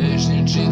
Вишні чи